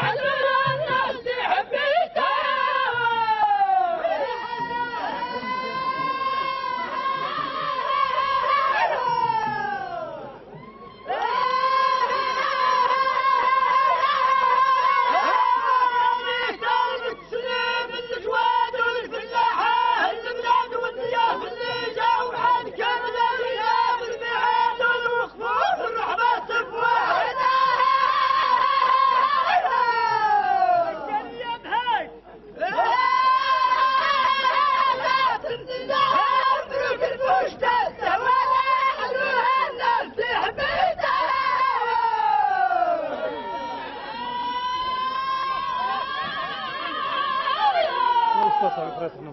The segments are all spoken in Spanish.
Yeah. Salve, Fresa, não.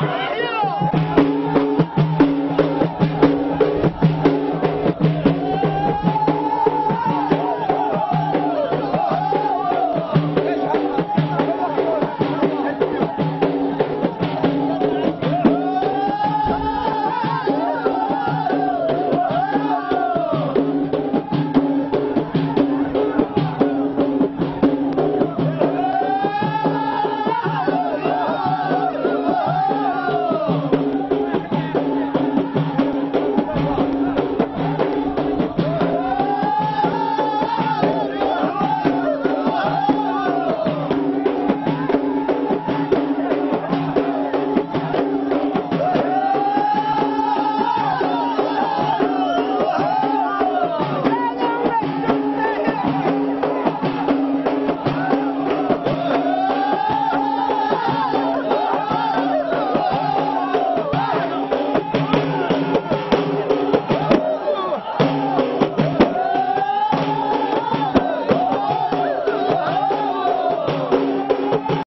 Yeah.